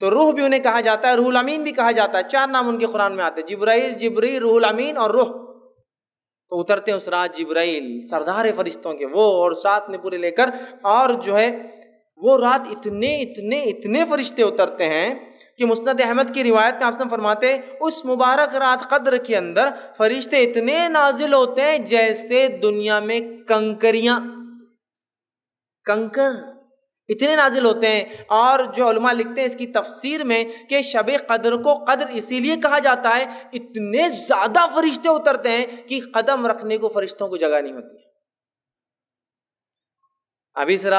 تو روح بھی انہیں کہا جاتا ہے، روح الامین بھی کہا جاتا ہے۔ چار نام ان کے قرآن میں آتے ہیں، جبرائیل جبری روح الامین اور روح۔ تو اترتے ہیں اس رات جبرائیل، سردار فرشتوں کے وہ اور ساتھ میں پورے لے کر اور جو ہے، وہ رات اتنے اتنے اتنے فرشتے اترتے ہیں کہ مسند احمد کی روایت میں آپ فرماتے اس مبارک رات قدر کے اندر فرشتے اتنے نازل ہوتے ہیں جیسے دنیا میں کنکریاں۔ کنکر۔ اتنے نازل ہوتے ہیں اور جو علماء لکھتے ہیں اس کی تفسیر میں کہ شب قدر کو قدر اسی لیے کہا جاتا ہے، اتنے زیادہ فرشتے اترتے ہیں کہ قدم رکھنے کو فرشتوں کو جگہ نہیں ہوتی۔ ابھی سر